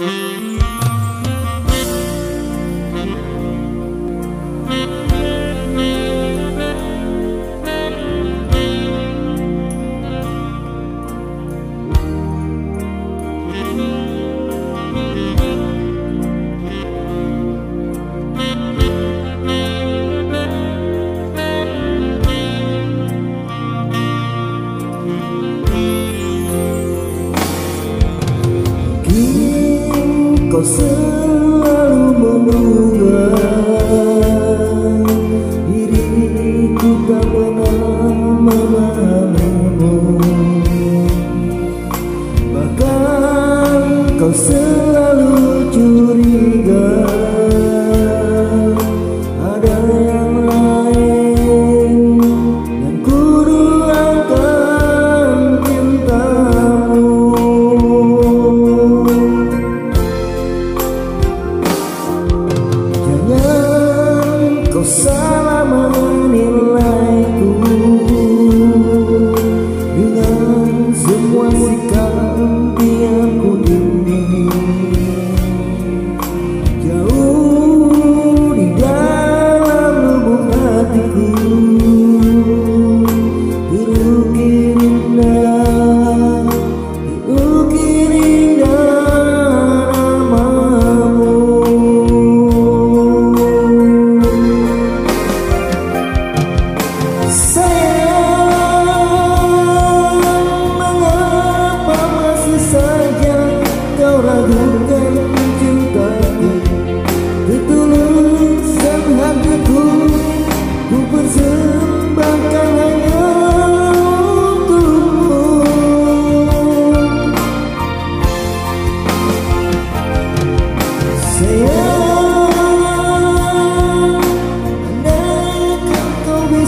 Mm-hmm. Kau selalu sun.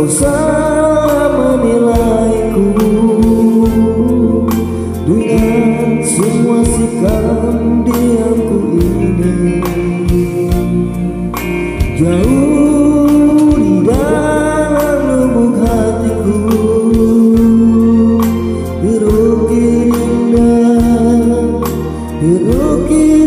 kau salah menilaiku Dengan semua sikap diamku ini. Jauh di dalam lubuk hatiku. Dirukir indah Dirukir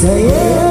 在夜。